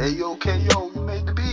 Hey yo, KO, you made the beat.